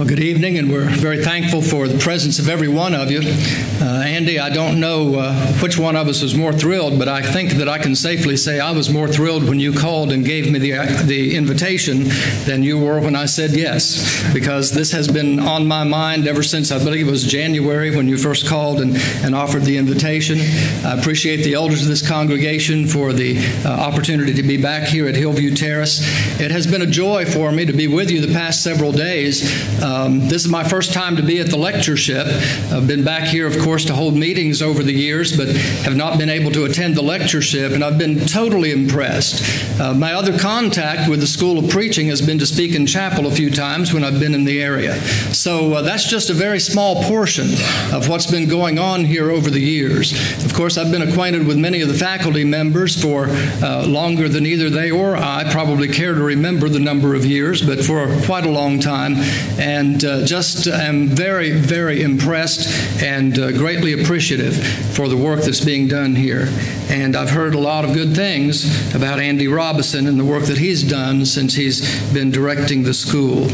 Well, good evening, and we're very thankful for the presence of every one of you. Uh, Andy, I don't know uh, which one of us was more thrilled, but I think that I can safely say I was more thrilled when you called and gave me the, uh, the invitation than you were when I said yes, because this has been on my mind ever since I believe it was January when you first called and, and offered the invitation. I appreciate the elders of this congregation for the uh, opportunity to be back here at Hillview Terrace. It has been a joy for me to be with you the past several days. Um, this is my first time to be at the lectureship. I've been back here, of course, to hold meetings over the years, but have not been able to attend the lectureship, and I've been totally impressed. Uh, my other contact with the School of Preaching has been to speak in chapel a few times when I've been in the area. So uh, that's just a very small portion of what's been going on here over the years. Of course, I've been acquainted with many of the faculty members for uh, longer than either they or I probably care to remember the number of years, but for quite a long time. And and uh, just am very, very impressed and uh, greatly appreciative for the work that's being done here. And I've heard a lot of good things about Andy Robison and the work that he's done since he's been directing the school.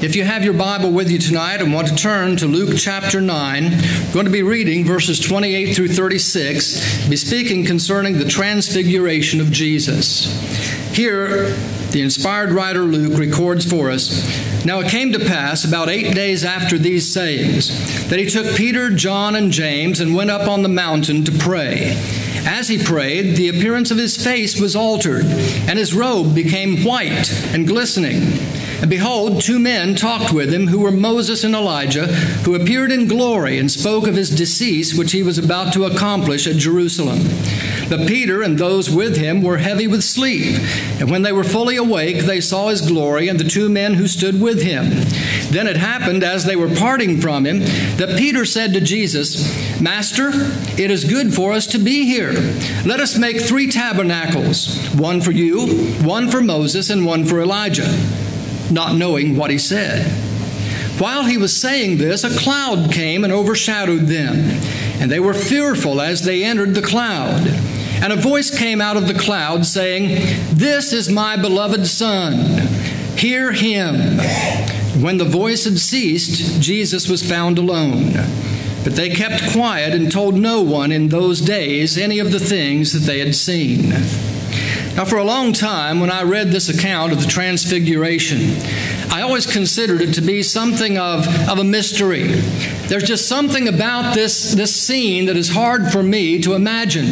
If you have your Bible with you tonight and want to turn to Luke chapter 9, I'm going to be reading verses 28 through 36, be speaking concerning the transfiguration of Jesus. Here, the inspired writer Luke records for us now it came to pass about eight days after these sayings that he took Peter, John, and James and went up on the mountain to pray. As he prayed, the appearance of his face was altered, and his robe became white and glistening. And behold, two men talked with him, who were Moses and Elijah, who appeared in glory and spoke of his decease, which he was about to accomplish at Jerusalem. But Peter and those with him were heavy with sleep. And when they were fully awake, they saw his glory and the two men who stood with him. Then it happened, as they were parting from him, that Peter said to Jesus, Master, it is good for us to be here. Let us make three tabernacles one for you, one for Moses, and one for Elijah, not knowing what he said. While he was saying this, a cloud came and overshadowed them, and they were fearful as they entered the cloud. And a voice came out of the cloud saying, This is my beloved Son. Hear him. When the voice had ceased, Jesus was found alone. But they kept quiet and told no one in those days any of the things that they had seen. Now, for a long time, when I read this account of the Transfiguration, I always considered it to be something of, of a mystery. There's just something about this, this scene that is hard for me to imagine.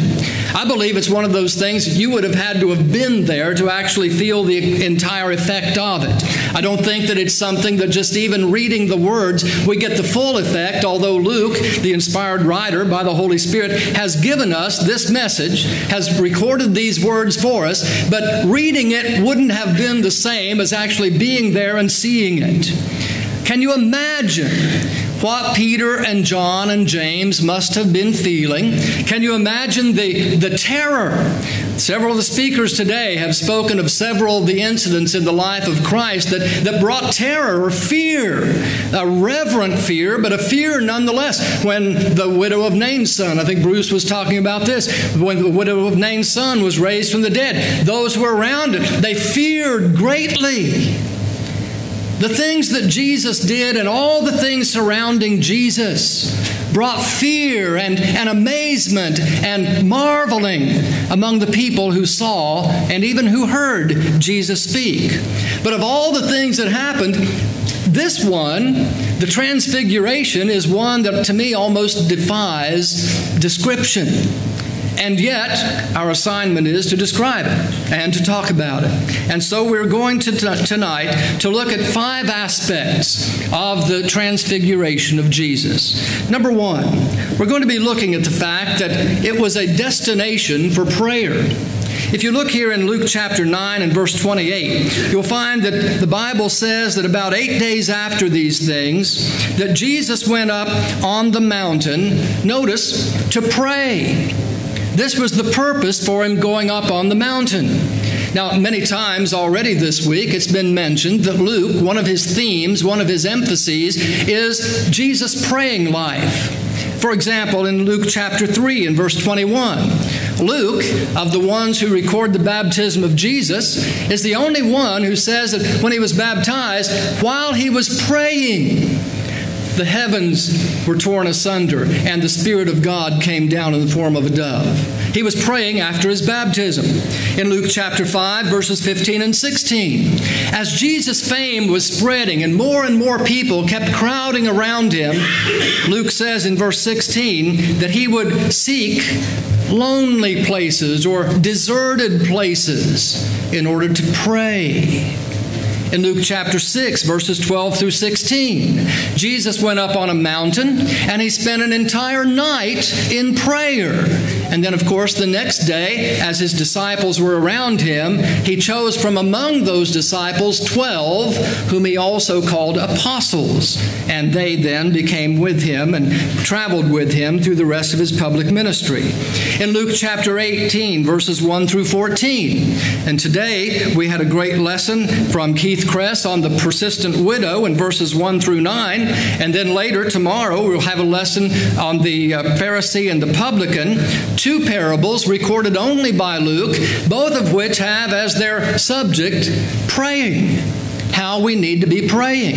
I believe it's one of those things you would have had to have been there to actually feel the entire effect of it. I don't think that it's something that just even reading the words we get the full effect, although Luke, the inspired writer by the Holy Spirit, has given us this message, has recorded these words for us, but reading it wouldn't have been the same as actually being there and seeing it. Can you imagine what Peter and John and James must have been feeling? Can you imagine the, the terror? Several of the speakers today have spoken of several of the incidents in the life of Christ that, that brought terror or fear, a reverent fear, but a fear nonetheless. When the widow of Nain's son, I think Bruce was talking about this, when the widow of Nain's son was raised from the dead, those who were around it, they feared greatly. The things that Jesus did and all the things surrounding Jesus brought fear and, and amazement and marveling among the people who saw and even who heard Jesus speak. But of all the things that happened, this one, the transfiguration, is one that to me almost defies description. And yet, our assignment is to describe it and to talk about it. And so we're going to t- tonight to look at five aspects of the transfiguration of Jesus. Number one, we're going to be looking at the fact that it was a destination for prayer. If you look here in Luke chapter 9 and verse 28, you'll find that the Bible says that about eight days after these things, that Jesus went up on the mountain, notice, to pray. This was the purpose for him going up on the mountain. Now, many times already this week, it's been mentioned that Luke, one of his themes, one of his emphases, is Jesus' praying life. For example, in Luke chapter 3 and verse 21, Luke, of the ones who record the baptism of Jesus, is the only one who says that when he was baptized, while he was praying, the heavens were torn asunder, and the Spirit of God came down in the form of a dove. He was praying after his baptism. In Luke chapter 5, verses 15 and 16. As Jesus' fame was spreading and more and more people kept crowding around him, Luke says in verse 16 that he would seek lonely places or deserted places in order to pray in Luke chapter 6, verses 12 through 16. Jesus went up on a mountain and he spent an entire night in prayer. And then, of course, the next day, as his disciples were around him, he chose from among those disciples 12, whom he also called apostles. And they then became with him and traveled with him through the rest of his public ministry. In Luke chapter 18, verses 1 through 14. And today, we had a great lesson from Keith Keith on the persistent widow in verses 1 through 9. And then later, tomorrow, we'll have a lesson on the uh, Pharisee and the publican. Two parables recorded only by Luke, both of which have as their subject praying, how we need to be praying.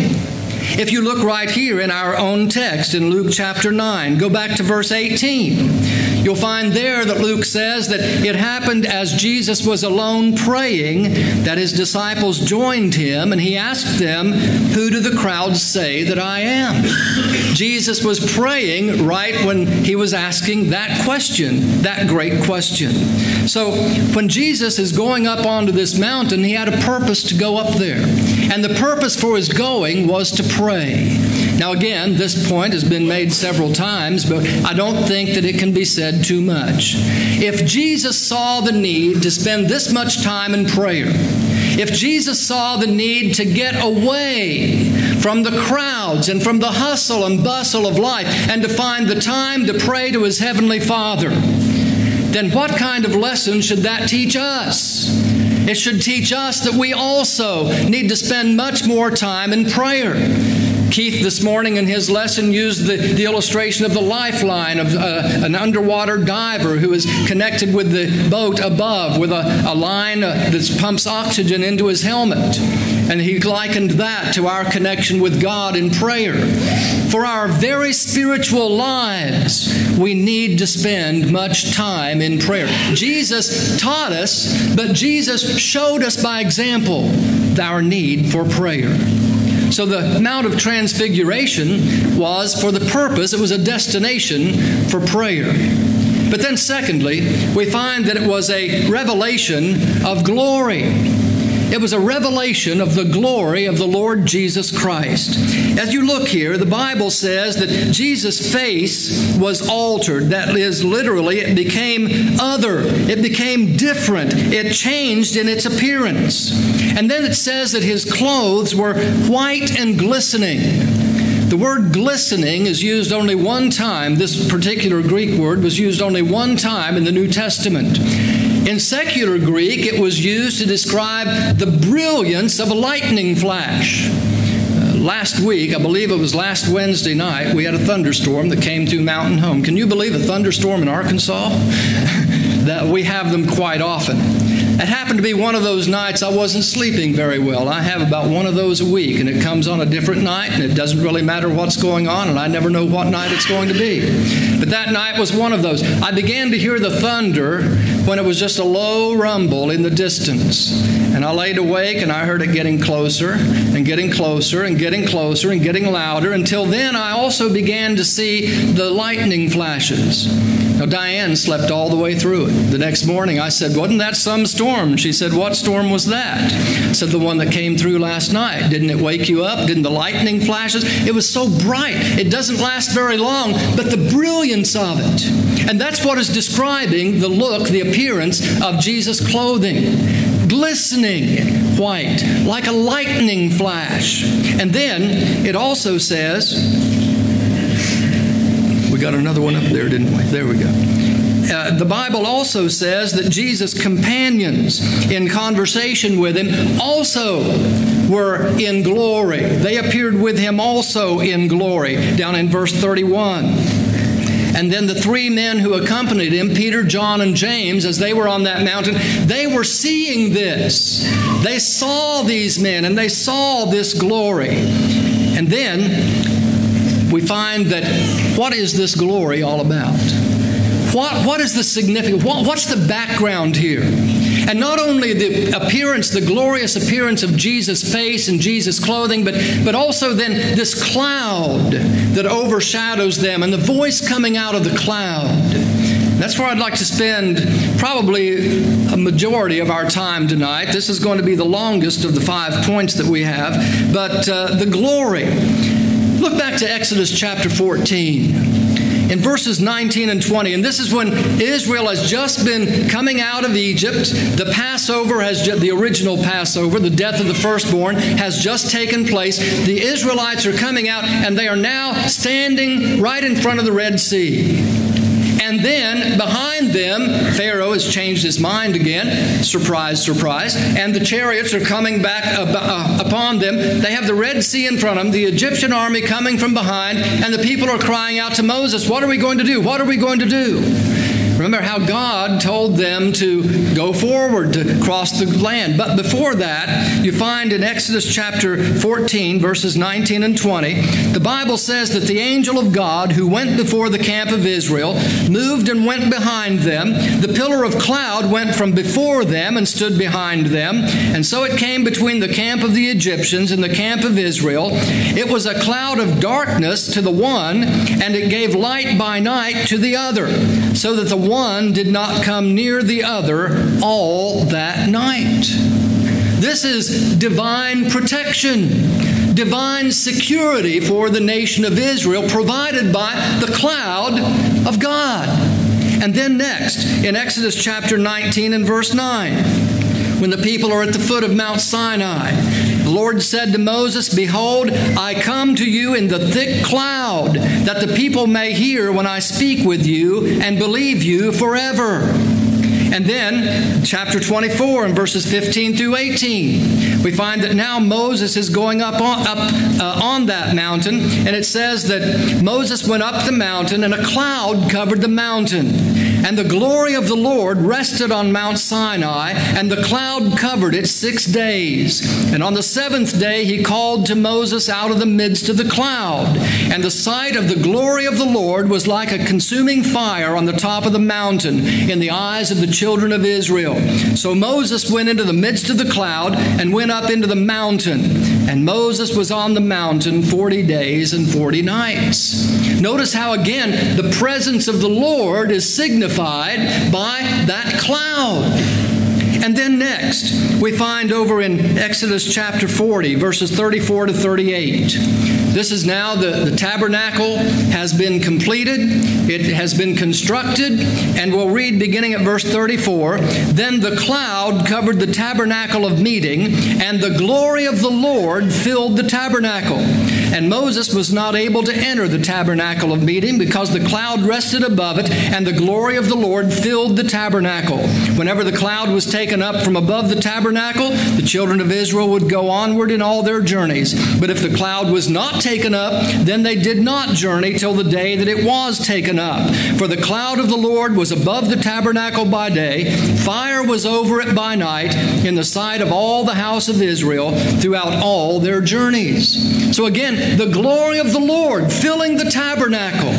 If you look right here in our own text in Luke chapter 9, go back to verse 18. You'll find there that Luke says that it happened as Jesus was alone praying that his disciples joined him and he asked them, Who do the crowds say that I am? Jesus was praying right when he was asking that question, that great question. So when Jesus is going up onto this mountain, he had a purpose to go up there. And the purpose for his going was to pray. Now, again, this point has been made several times, but I don't think that it can be said too much. If Jesus saw the need to spend this much time in prayer, if Jesus saw the need to get away from the crowds and from the hustle and bustle of life and to find the time to pray to his heavenly Father, then what kind of lesson should that teach us? It should teach us that we also need to spend much more time in prayer. Keith, this morning in his lesson, used the, the illustration of the lifeline of uh, an underwater diver who is connected with the boat above with a, a line uh, that pumps oxygen into his helmet. And he likened that to our connection with God in prayer. For our very spiritual lives, we need to spend much time in prayer. Jesus taught us, but Jesus showed us by example our need for prayer. So the Mount of Transfiguration was for the purpose, it was a destination for prayer. But then, secondly, we find that it was a revelation of glory. It was a revelation of the glory of the Lord Jesus Christ. As you look here, the Bible says that Jesus' face was altered. That is, literally, it became other, it became different, it changed in its appearance. And then it says that his clothes were white and glistening. The word glistening is used only one time. This particular Greek word was used only one time in the New Testament. In secular Greek, it was used to describe the brilliance of a lightning flash. Uh, last week, I believe it was last Wednesday night, we had a thunderstorm that came through Mountain Home. Can you believe a thunderstorm in Arkansas? that we have them quite often. It happened to be one of those nights I wasn't sleeping very well. I have about one of those a week, and it comes on a different night, and it doesn't really matter what's going on, and I never know what night it's going to be. But that night was one of those. I began to hear the thunder when it was just a low rumble in the distance. And I laid awake and I heard it getting closer and getting closer and getting closer and getting louder until then I also began to see the lightning flashes. Now, Diane slept all the way through it. The next morning, I said, Wasn't that some storm? She said, What storm was that? I said, The one that came through last night. Didn't it wake you up? Didn't the lightning flashes? It was so bright. It doesn't last very long, but the brilliance of it. And that's what is describing the look, the appearance of Jesus' clothing. Glistening white, like a lightning flash. And then it also says, got another one up there, didn't we? There we go. Uh, the Bible also says that Jesus' companions in conversation with him also were in glory. They appeared with him also in glory, down in verse 31. and then the three men who accompanied him, Peter, John, and James, as they were on that mountain, they were seeing this. They saw these men and they saw this glory. And then we find that what is this glory all about? What, what is the significance? What, what's the background here? And not only the appearance, the glorious appearance of Jesus' face and Jesus' clothing, but, but also then this cloud that overshadows them and the voice coming out of the cloud. That's where I'd like to spend probably a majority of our time tonight. This is going to be the longest of the five points that we have, but uh, the glory. Look back to Exodus chapter 14 in verses 19 and 20. And this is when Israel has just been coming out of Egypt. The Passover has the original Passover, the death of the firstborn, has just taken place. The Israelites are coming out, and they are now standing right in front of the Red Sea. And then behind them, Pharaoh has changed his mind again. Surprise, surprise. And the chariots are coming back uh, upon them. They have the Red Sea in front of them, the Egyptian army coming from behind, and the people are crying out to Moses, What are we going to do? What are we going to do? Remember how God told them to go forward to cross the land. But before that, you find in Exodus chapter 14, verses 19 and 20, the Bible says that the angel of God who went before the camp of Israel moved and went behind them. The pillar of cloud went from before them and stood behind them. And so it came between the camp of the Egyptians and the camp of Israel. It was a cloud of darkness to the one, and it gave light by night to the other, so that the one did not come near the other all that night. This is divine protection, divine security for the nation of Israel provided by the cloud of God. And then next, in Exodus chapter 19 and verse 9, when the people are at the foot of Mount Sinai, Lord said to Moses, Behold, I come to you in the thick cloud, that the people may hear when I speak with you and believe you forever. And then, chapter 24 and verses 15 through 18, we find that now Moses is going up on, up, uh, on that mountain, and it says that Moses went up the mountain, and a cloud covered the mountain. And the glory of the Lord rested on Mount Sinai, and the cloud covered it six days. And on the seventh day he called to Moses out of the midst of the cloud. And the sight of the glory of the Lord was like a consuming fire on the top of the mountain in the eyes of the children of Israel. So Moses went into the midst of the cloud and went up into the mountain. And Moses was on the mountain 40 days and 40 nights. Notice how, again, the presence of the Lord is signified signified by that cloud. And then next, we find over in Exodus chapter 40, verses 34 to 38. This is now the, the tabernacle has been completed, it has been constructed, and we'll read beginning at verse 34 Then the cloud covered the tabernacle of meeting, and the glory of the Lord filled the tabernacle. And Moses was not able to enter the tabernacle of meeting because the cloud rested above it, and the glory of the Lord filled the tabernacle. Whenever the cloud was taken up from above the tabernacle, the children of Israel would go onward in all their journeys. But if the cloud was not taken up, then they did not journey till the day that it was taken up. For the cloud of the Lord was above the tabernacle by day, fire was over it by night, in the sight of all the house of Israel throughout all their journeys. So again, the glory of the Lord filling the tabernacle.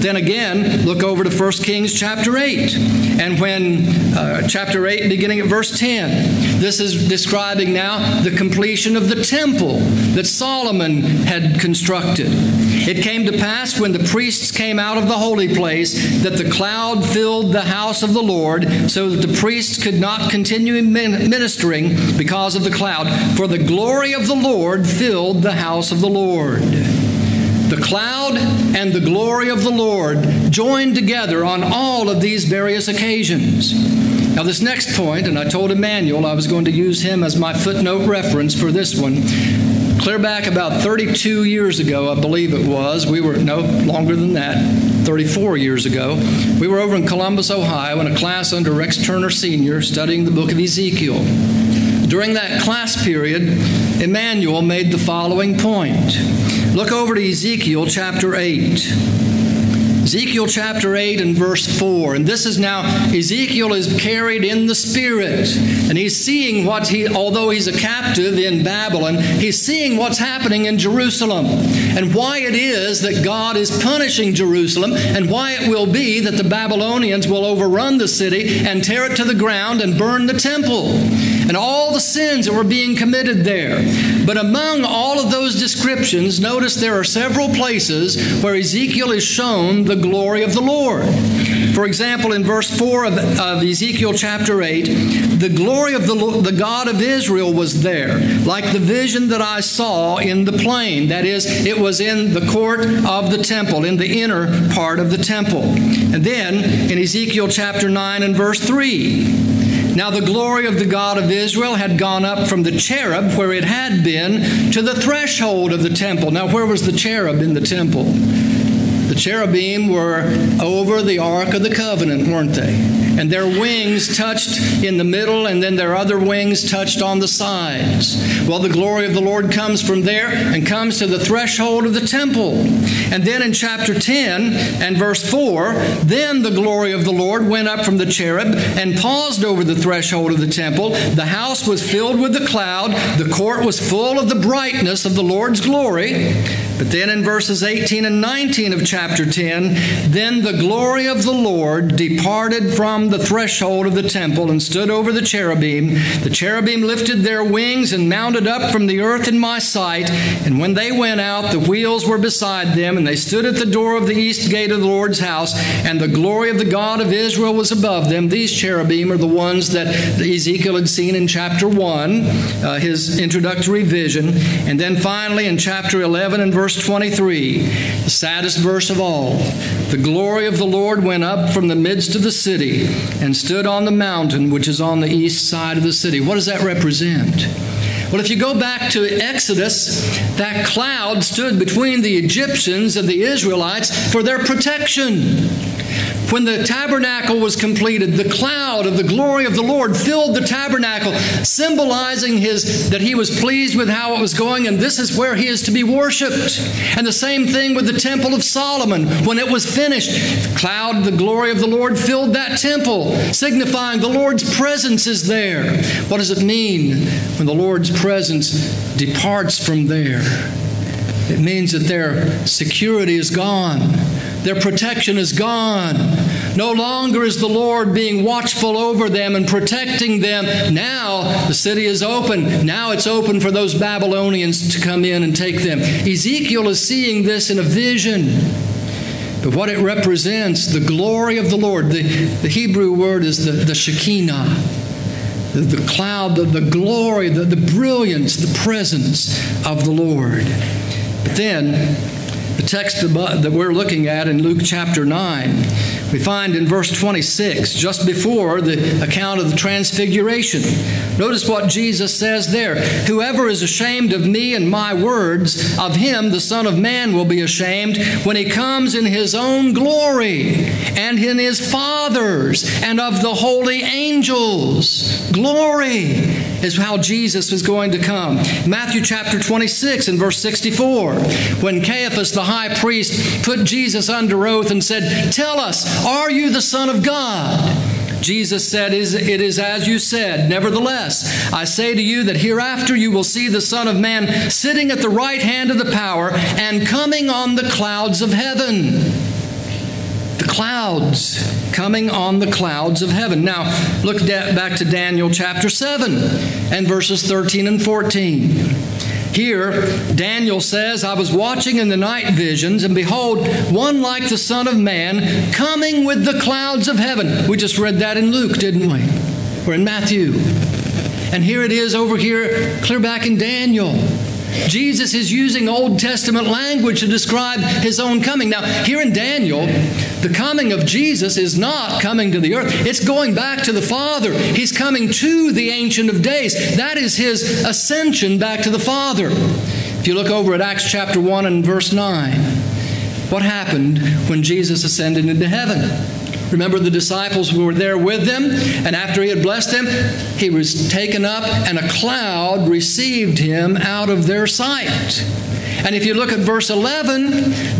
But then again, look over to 1 Kings chapter 8. And when uh, chapter 8, beginning at verse 10, this is describing now the completion of the temple that Solomon had constructed. It came to pass when the priests came out of the holy place that the cloud filled the house of the Lord, so that the priests could not continue ministering because of the cloud, for the glory of the Lord filled the house of the Lord. The cloud and the glory of the Lord joined together on all of these various occasions. Now, this next point, and I told Emmanuel I was going to use him as my footnote reference for this one. Clear back about 32 years ago, I believe it was, we were, no, longer than that, 34 years ago, we were over in Columbus, Ohio, in a class under Rex Turner Sr., studying the book of Ezekiel. During that class period, Emmanuel made the following point. Look over to Ezekiel chapter 8. Ezekiel chapter 8 and verse 4. And this is now, Ezekiel is carried in the Spirit. And he's seeing what he, although he's a captive in Babylon, he's seeing what's happening in Jerusalem and why it is that God is punishing Jerusalem and why it will be that the Babylonians will overrun the city and tear it to the ground and burn the temple and all the sins that were being committed there. But among all of those descriptions, notice there are several places where Ezekiel is shown the glory of the Lord. For example, in verse 4 of, of Ezekiel chapter 8, the glory of the, the God of Israel was there, like the vision that I saw in the plain. That is, it was in the court of the temple, in the inner part of the temple. And then in Ezekiel chapter 9 and verse 3, now the glory of the God of Israel had gone up from the cherub where it had been to the threshold of the temple. Now, where was the cherub in the temple? The cherubim were over the Ark of the Covenant, weren't they? And their wings touched in the middle, and then their other wings touched on the sides. Well, the glory of the Lord comes from there and comes to the threshold of the temple. And then in chapter 10 and verse 4, then the glory of the Lord went up from the cherub and paused over the threshold of the temple. The house was filled with the cloud, the court was full of the brightness of the Lord's glory. But then in verses 18 and 19 of chapter 10, then the glory of the Lord departed from the threshold of the temple and stood over the cherubim. The cherubim lifted their wings and mounted up from the earth in my sight. And when they went out, the wheels were beside them, and they stood at the door of the east gate of the Lord's house, and the glory of the God of Israel was above them. These cherubim are the ones that Ezekiel had seen in chapter 1, uh, his introductory vision. And then finally in chapter 11 and verse verse 23, the saddest verse of all. The glory of the Lord went up from the midst of the city and stood on the mountain which is on the east side of the city. What does that represent? Well, if you go back to Exodus, that cloud stood between the Egyptians and the Israelites for their protection. When the tabernacle was completed, the cloud of the glory of the Lord filled the tabernacle, symbolizing his that he was pleased with how it was going, and this is where he is to be worshipped. And the same thing with the temple of Solomon. When it was finished, the cloud, of the glory of the Lord filled that temple, signifying the Lord's presence is there. What does it mean when the Lord's presence departs from there? It means that their security is gone. Their protection is gone. No longer is the Lord being watchful over them and protecting them. Now the city is open. Now it's open for those Babylonians to come in and take them. Ezekiel is seeing this in a vision. But what it represents, the glory of the Lord, the, the Hebrew word is the, the Shekinah, the, cloud, the, the glory, the, the brilliance, the presence of the Lord. But then the text that we're looking at in Luke chapter 9, we find in verse 26, just before the account of the transfiguration. Notice what Jesus says there Whoever is ashamed of me and my words, of him the Son of Man will be ashamed when he comes in his own glory and in his Father's and of the holy angels. Glory is how Jesus was going to come. Matthew chapter 26 and verse 64, when Caiaphas the high priest put Jesus under oath and said, Tell us, are you the Son of God? Jesus said, It is as you said. Nevertheless, I say to you that hereafter you will see the Son of Man sitting at the right hand of the power and coming on the clouds of heaven clouds, coming on the clouds of heaven. Now, look back to Daniel chapter 7 and verses 13 and 14. Here, Daniel says, I was watching in the night visions, and behold, one like the Son of Man coming with the clouds of heaven. We just read that in Luke, didn't we? Or in Matthew. And here it is over here, clear back in Daniel. Jesus is using Old Testament language to describe his own coming. Now, here in Daniel, the coming of Jesus is not coming to the earth, it's going back to the Father. He's coming to the Ancient of Days. That is his ascension back to the Father. If you look over at Acts chapter 1 and verse 9, what happened when Jesus ascended into heaven? Remember the disciples who were there with them, and after he had blessed them, he was taken up, and a cloud received him out of their sight. And if you look at verse 11,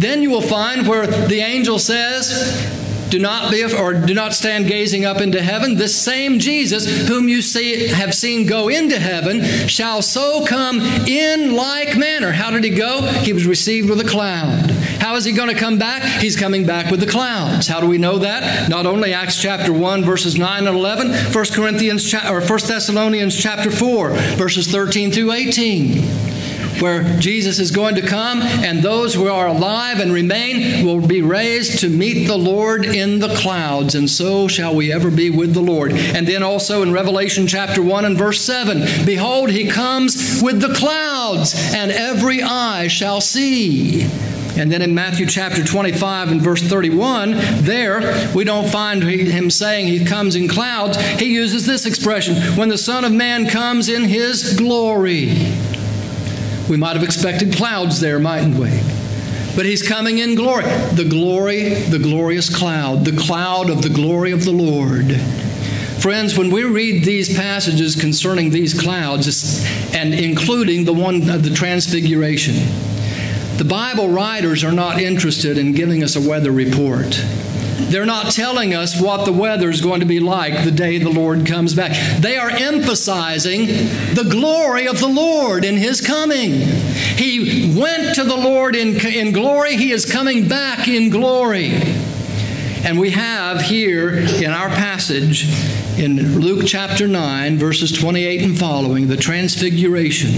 then you will find where the angel says, do not be or do not stand gazing up into heaven. This same Jesus, whom you see have seen go into heaven, shall so come in like manner. How did he go? He was received with a cloud. How is he going to come back? He's coming back with the clouds. How do we know that? Not only Acts chapter 1 verses 9 and 11, 1 Corinthians or 1 Thessalonians chapter 4 verses 13 through 18 where Jesus is going to come, and those who are alive and remain will be raised to meet the Lord in the clouds, and so shall we ever be with the Lord. And then also in Revelation chapter 1 and verse 7 Behold, he comes with the clouds, and every eye shall see. And then in Matthew chapter 25 and verse 31, there we don't find him saying he comes in clouds. He uses this expression when the Son of Man comes in his glory. We might have expected clouds there, mightn't we? But he's coming in glory. The glory, the glorious cloud, the cloud of the glory of the Lord. Friends, when we read these passages concerning these clouds, and including the one of the transfiguration, the Bible writers are not interested in giving us a weather report. They're not telling us what the weather is going to be like the day the Lord comes back. They are emphasizing the glory of the Lord in His coming. He went to the Lord in, in glory, He is coming back in glory. And we have here in our passage in Luke chapter 9, verses 28 and following, the Transfiguration,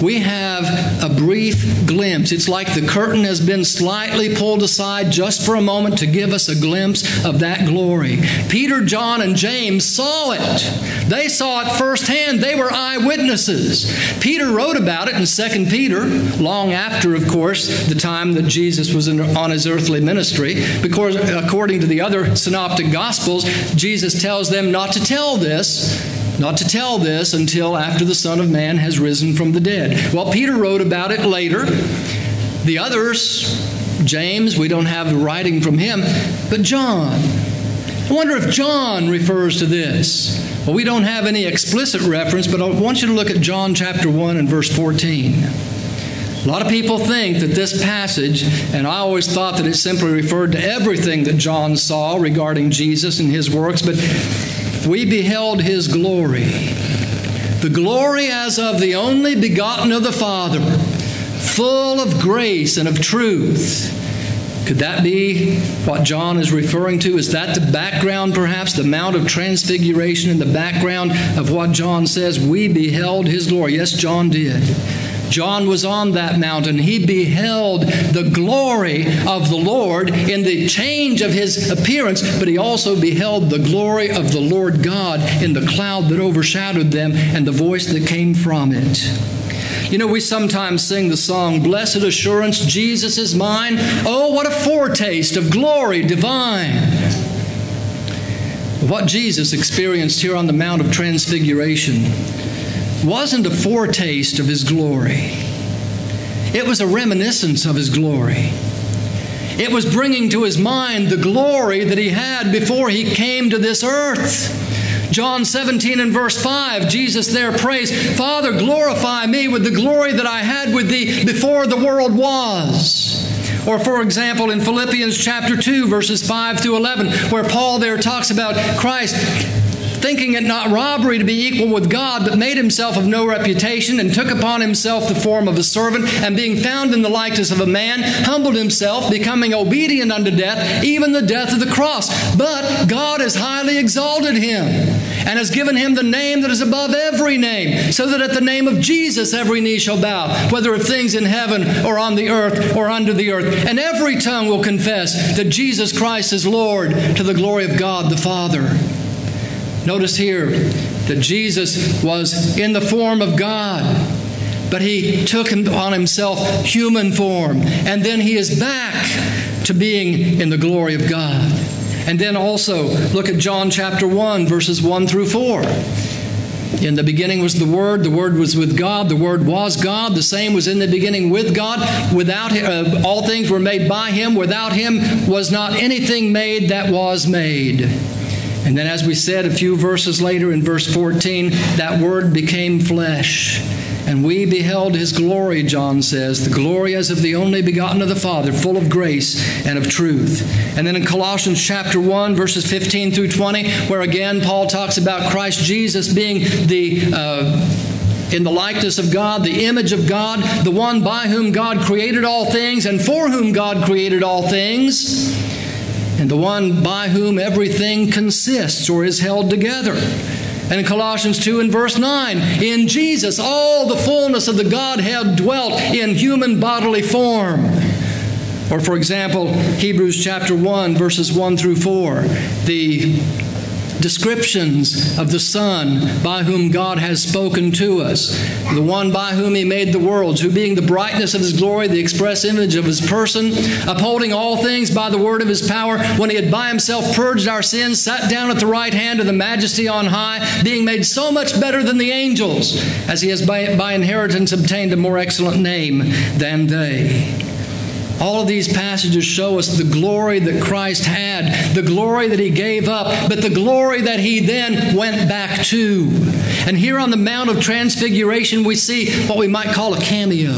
we have a brief glimpse. It's like the curtain has been slightly pulled aside just for a moment to give us a glimpse of that glory. Peter, John, and James saw it. They saw it firsthand. They were eyewitnesses. Peter wrote about it in 2 Peter, long after, of course, the time that Jesus was on his earthly ministry, because according to the other synoptic gospels, Jesus tells them not not to tell this, not to tell this until after the Son of Man has risen from the dead. Well, Peter wrote about it later. The others, James, we don't have the writing from him, but John. I wonder if John refers to this. Well, we don't have any explicit reference, but I want you to look at John chapter 1 and verse 14. A lot of people think that this passage, and I always thought that it simply referred to everything that John saw regarding Jesus and his works, but we beheld his glory, the glory as of the only begotten of the Father, full of grace and of truth. Could that be what John is referring to? Is that the background, perhaps, the Mount of Transfiguration in the background of what John says? We beheld his glory. Yes, John did. John was on that mountain. He beheld the glory of the Lord in the change of his appearance, but he also beheld the glory of the Lord God in the cloud that overshadowed them and the voice that came from it. You know, we sometimes sing the song, Blessed Assurance, Jesus is mine. Oh, what a foretaste of glory divine. What Jesus experienced here on the Mount of Transfiguration wasn't a foretaste of his glory, it was a reminiscence of his glory. It was bringing to his mind the glory that he had before he came to this earth. John 17 and verse 5, Jesus there prays, Father, glorify me with the glory that I had with thee before the world was. Or, for example, in Philippians chapter 2, verses 5 through 11, where Paul there talks about Christ thinking it not robbery to be equal with God, but made himself of no reputation, and took upon himself the form of a servant, and being found in the likeness of a man, humbled himself, becoming obedient unto death, even the death of the cross. But God has highly exalted him, and has given him the name that is above every name, so that at the name of Jesus every knee shall bow, whether of things in heaven or on the earth or under the earth, and every tongue will confess that Jesus Christ is Lord to the glory of God the Father. Notice here that Jesus was in the form of God, but he took on himself human form, and then he is back to being in the glory of God. And then also look at John chapter 1, verses 1 through 4. In the beginning was the Word, the Word was with God, the Word was God, the same was in the beginning with God. Without him, uh, all things were made by Him, without Him was not anything made that was made. And then, as we said a few verses later in verse 14, that word became flesh. And we beheld his glory, John says, the glory as of the only begotten of the Father, full of grace and of truth. And then in Colossians chapter 1, verses 15 through 20, where again Paul talks about Christ Jesus being the. Uh, in the likeness of God, the image of God, the one by whom God created all things and for whom God created all things and the one by whom everything consists or is held together. And in Colossians 2 and verse 9, in Jesus all the fullness of the Godhead dwelt in human bodily form. Or, for example, Hebrews chapter 1, verses 1 through 4, the descriptions of the Son by whom God has spoken to us, the one by whom He made the worlds, who being the brightness of His glory, the express image of His person, upholding all things by the word of His power, when He had by Himself purged our sins, sat down at the right hand of the Majesty on high, being made so much better than the angels, as He has by, by inheritance obtained a more excellent name than they. All of these passages show us the glory that Christ had, the glory that he gave up, but the glory that he then went back to. And here on the Mount of Transfiguration, we see what we might call a cameo,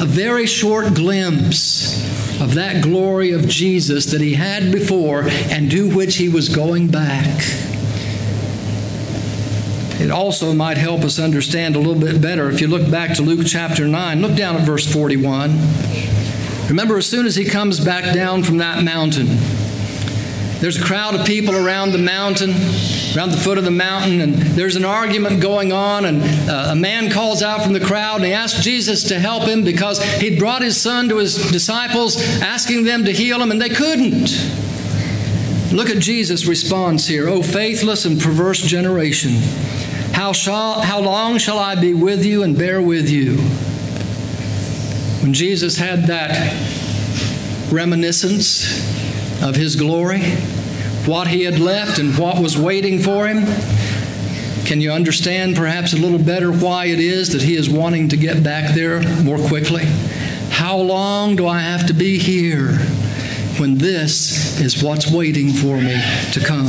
a very short glimpse of that glory of Jesus that he had before and to which he was going back. It also might help us understand a little bit better if you look back to Luke chapter 9. Look down at verse 41. Remember, as soon as he comes back down from that mountain, there's a crowd of people around the mountain, around the foot of the mountain, and there's an argument going on. And uh, a man calls out from the crowd and he asks Jesus to help him because he'd brought his son to his disciples, asking them to heal him, and they couldn't. Look at Jesus' response here. Oh, faithless and perverse generation, how, shall, how long shall I be with you and bear with you? When Jesus had that reminiscence of his glory, what he had left and what was waiting for him, can you understand perhaps a little better why it is that he is wanting to get back there more quickly? How long do I have to be here when this is what's waiting for me to come?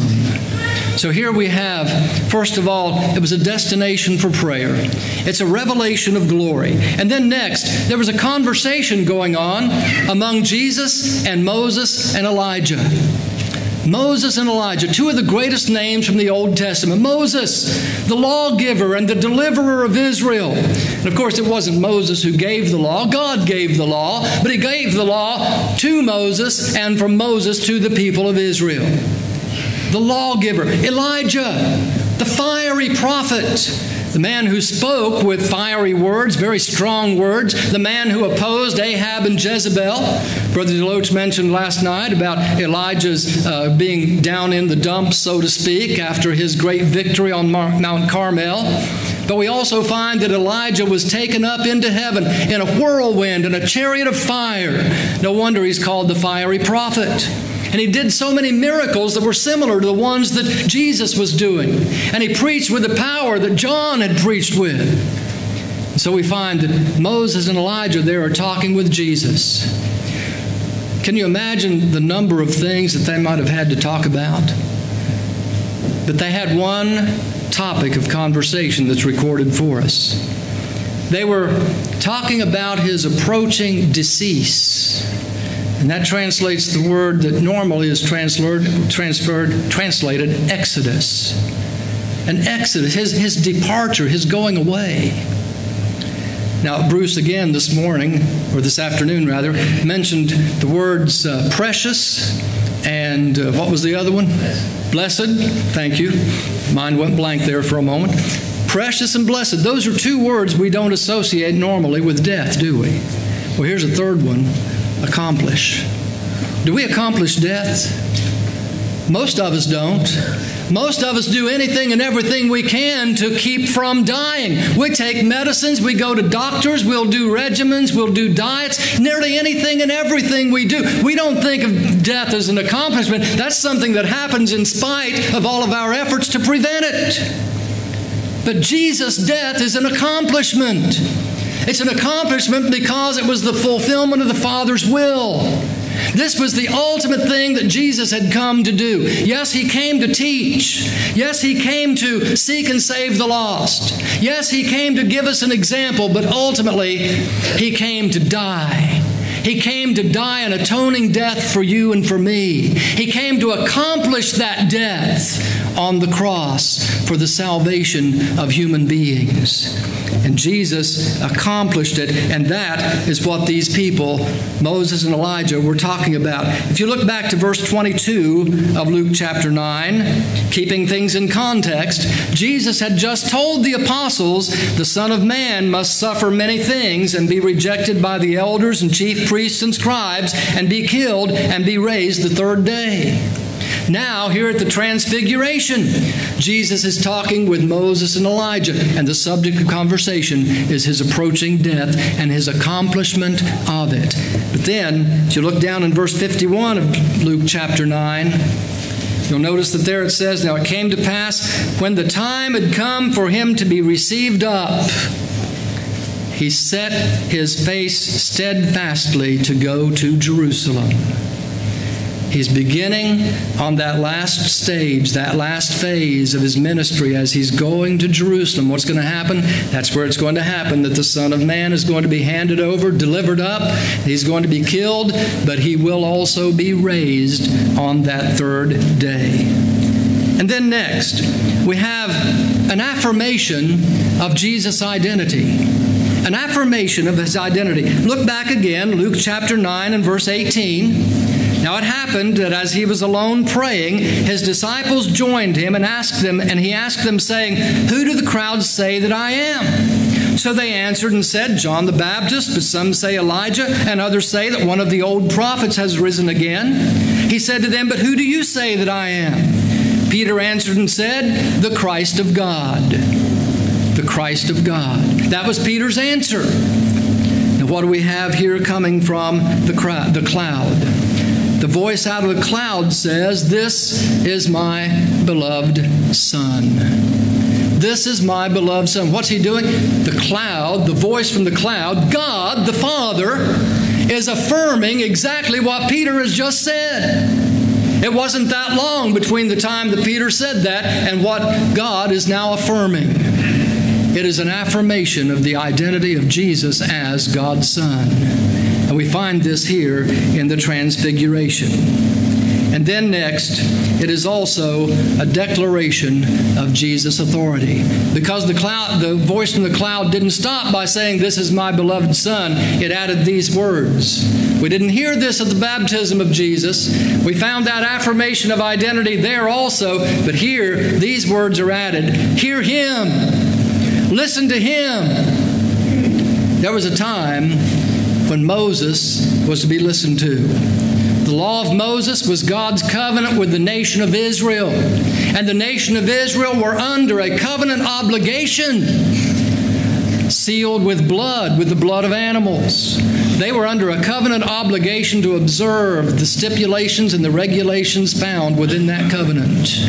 So here we have, first of all, it was a destination for prayer. It's a revelation of glory. And then next, there was a conversation going on among Jesus and Moses and Elijah. Moses and Elijah, two of the greatest names from the Old Testament. Moses, the lawgiver and the deliverer of Israel. And of course, it wasn't Moses who gave the law, God gave the law, but he gave the law to Moses and from Moses to the people of Israel the lawgiver, Elijah, the fiery prophet, the man who spoke with fiery words, very strong words, the man who opposed Ahab and Jezebel. Brother Deloach mentioned last night about Elijah's uh, being down in the dumps, so to speak, after his great victory on Mount Carmel. But we also find that Elijah was taken up into heaven in a whirlwind and a chariot of fire. No wonder he's called the fiery prophet. And he did so many miracles that were similar to the ones that Jesus was doing. And he preached with the power that John had preached with. So we find that Moses and Elijah there are talking with Jesus. Can you imagine the number of things that they might have had to talk about? But they had one topic of conversation that's recorded for us. They were talking about his approaching decease. And that translates the word that normally is transferred, transferred translated Exodus. An exodus, his, his departure, his going away. Now, Bruce, again this morning, or this afternoon rather, mentioned the words uh, precious and uh, what was the other one? Blessed. Thank you. Mine went blank there for a moment. Precious and blessed. Those are two words we don't associate normally with death, do we? Well, here's a third one accomplish. Do we accomplish death? Most of us don't. Most of us do anything and everything we can to keep from dying. We take medicines, we go to doctors, we'll do regimens, we'll do diets, nearly anything and everything we do. We don't think of death as an accomplishment. That's something that happens in spite of all of our efforts to prevent it. But Jesus' death is an accomplishment. It's an accomplishment because it was the fulfillment of the Father's will. This was the ultimate thing that Jesus had come to do. Yes, he came to teach. Yes, he came to seek and save the lost. Yes, he came to give us an example, but ultimately, he came to die. He came to die an atoning death for you and for me. He came to accomplish that death on the cross for the salvation of human beings. And Jesus accomplished it, and that is what these people, Moses and Elijah, were talking about. If you look back to verse 22 of Luke chapter 9, keeping things in context, Jesus had just told the apostles the Son of Man must suffer many things and be rejected by the elders and chief priests and scribes and be killed and be raised the third day. Now, here at the Transfiguration, Jesus is talking with Moses and Elijah, and the subject of conversation is his approaching death and his accomplishment of it. But then, if you look down in verse 51 of Luke chapter 9, You'll notice that there it says, Now it came to pass when the time had come for him to be received up, he set his face steadfastly to go to Jerusalem. He's beginning on that last stage, that last phase of his ministry as he's going to Jerusalem. What's going to happen? That's where it's going to happen that the Son of Man is going to be handed over, delivered up. He's going to be killed, but he will also be raised on that third day. And then next, we have an affirmation of Jesus' identity an affirmation of his identity. Look back again, Luke chapter 9 and verse 18. Now it happened that as he was alone praying, his disciples joined him and asked them, and he asked them, saying, Who do the crowds say that I am? So they answered and said, John the Baptist, but some say Elijah, and others say that one of the old prophets has risen again. He said to them, But who do you say that I am? Peter answered and said, The Christ of God. The Christ of God. That was Peter's answer. Now, what do we have here coming from the, crowd, the cloud? The voice out of the cloud says, This is my beloved Son. This is my beloved Son. What's he doing? The cloud, the voice from the cloud, God the Father, is affirming exactly what Peter has just said. It wasn't that long between the time that Peter said that and what God is now affirming. It is an affirmation of the identity of Jesus as God's Son. And we find this here in the Transfiguration. And then next, it is also a declaration of Jesus' authority. Because the cloud, the voice from the cloud didn't stop by saying, This is my beloved Son, it added these words. We didn't hear this at the baptism of Jesus. We found that affirmation of identity there also, but here these words are added. Hear him. Listen to him. There was a time when Moses was to be listened to. The law of Moses was God's covenant with the nation of Israel. And the nation of Israel were under a covenant obligation sealed with blood, with the blood of animals. They were under a covenant obligation to observe the stipulations and the regulations found within that covenant.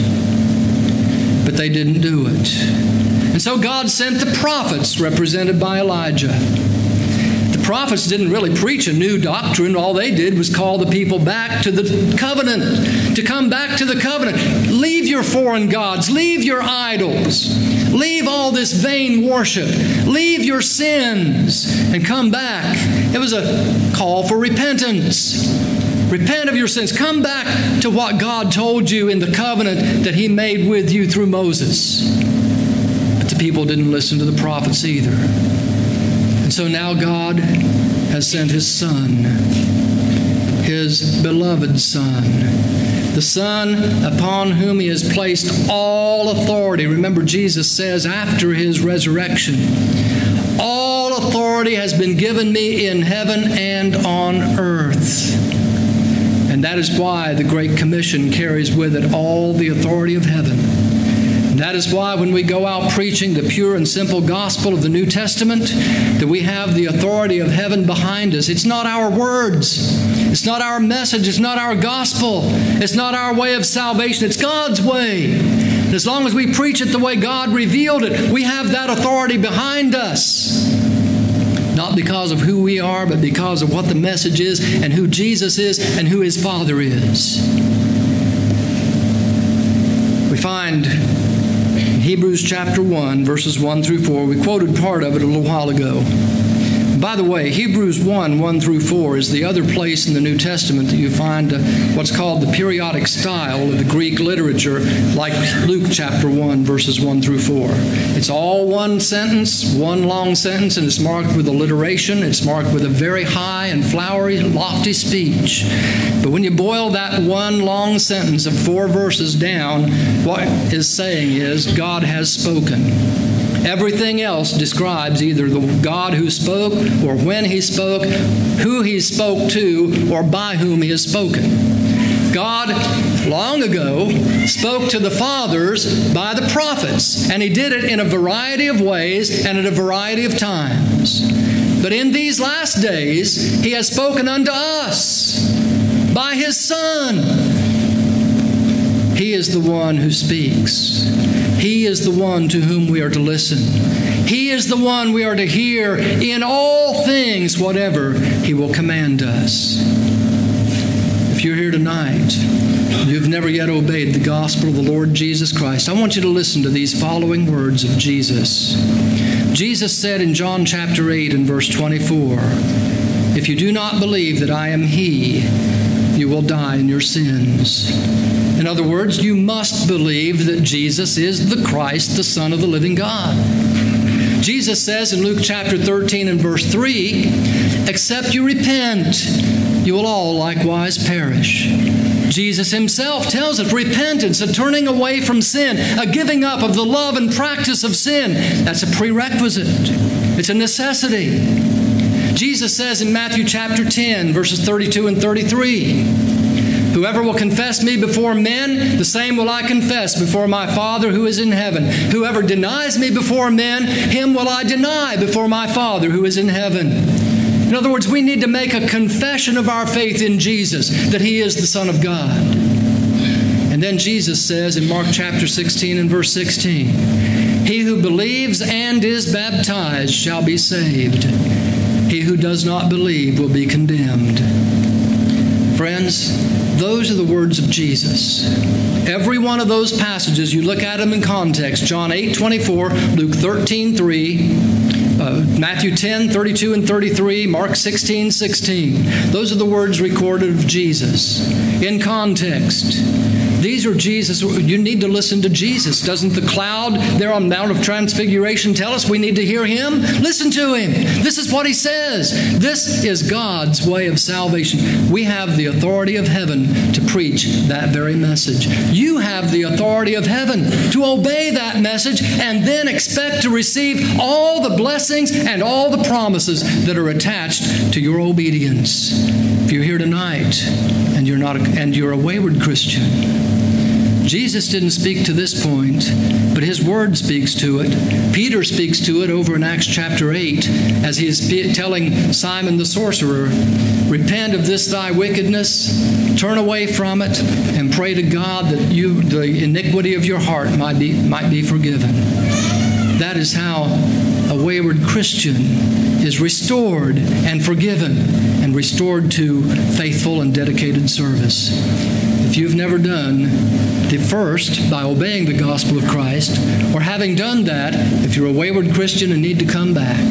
But they didn't do it. And so God sent the prophets, represented by Elijah prophets didn't really preach a new doctrine. All they did was call the people back to the covenant, to come back to the covenant. Leave your foreign gods, leave your idols, leave all this vain worship, leave your sins, and come back. It was a call for repentance. Repent of your sins. Come back to what God told you in the covenant that He made with you through Moses. But the people didn't listen to the prophets either. And so now God has sent his Son, his beloved Son, the Son upon whom he has placed all authority. Remember, Jesus says after his resurrection, All authority has been given me in heaven and on earth. And that is why the Great Commission carries with it all the authority of heaven that is why when we go out preaching the pure and simple gospel of the New Testament, that we have the authority of heaven behind us. It's not our words. It's not our message. It's not our gospel. It's not our way of salvation. It's God's way. And as long as we preach it the way God revealed it, we have that authority behind us. not because of who we are, but because of what the message is and who Jesus is and who his Father is. We find in Hebrews chapter 1, verses 1 through 4, we quoted part of it a little while ago. By the way, Hebrews 1 1 through 4 is the other place in the New Testament that you find uh, what's called the periodic style of the Greek literature, like Luke chapter 1, verses 1 through 4. It's all one sentence, one long sentence, and it's marked with alliteration. It's marked with a very high and flowery, lofty speech. But when you boil that one long sentence of four verses down, what is saying is God has spoken. Everything else describes either the God who spoke, or when he spoke, who he spoke to, or by whom he has spoken. God, long ago, spoke to the fathers by the prophets, and he did it in a variety of ways and at a variety of times. But in these last days, he has spoken unto us by his Son. He is the one who speaks. He is the one to whom we are to listen. He is the one we are to hear in all things, whatever He will command us. If you're here tonight, you've never yet obeyed the gospel of the Lord Jesus Christ, I want you to listen to these following words of Jesus. Jesus said in John chapter 8 and verse 24, If you do not believe that I am He, you will die in your sins. In other words, you must believe that Jesus is the Christ, the Son of the living God. Jesus says in Luke chapter 13 and verse 3 Except you repent, you will all likewise perish. Jesus himself tells us repentance, a turning away from sin, a giving up of the love and practice of sin. That's a prerequisite, it's a necessity. Jesus says in Matthew chapter 10, verses 32 and 33. Whoever will confess me before men, the same will I confess before my Father who is in heaven. Whoever denies me before men, him will I deny before my Father who is in heaven. In other words, we need to make a confession of our faith in Jesus, that he is the Son of God. And then Jesus says in Mark chapter 16 and verse 16, He who believes and is baptized shall be saved. He who does not believe will be condemned. Friends, those are the words of Jesus. Every one of those passages, you look at them in context John 8 24, Luke 13 3, uh, Matthew 10 32 and 33, Mark 16 16. Those are the words recorded of Jesus in context. These are Jesus. You need to listen to Jesus. Doesn't the cloud there on Mount of Transfiguration tell us we need to hear him? Listen to him. This is what he says. This is God's way of salvation. We have the authority of heaven to preach that very message. You have the authority of heaven to obey that message and then expect to receive all the blessings and all the promises that are attached to your obedience. If you're here tonight and you're not a, and you're a wayward Christian, Jesus didn't speak to this point, but his word speaks to it. Peter speaks to it over in Acts chapter 8 as he is telling Simon the sorcerer, Repent of this thy wickedness, turn away from it, and pray to God that you the iniquity of your heart might be, might be forgiven. That is how a wayward Christian is restored and forgiven and restored to faithful and dedicated service. You've never done the first by obeying the gospel of Christ, or having done that, if you're a wayward Christian and need to come back,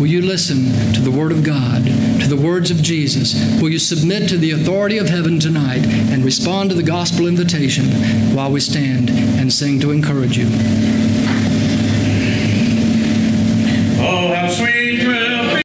will you listen to the Word of God, to the words of Jesus? Will you submit to the authority of heaven tonight and respond to the gospel invitation while we stand and sing to encourage you? Oh, how sweet!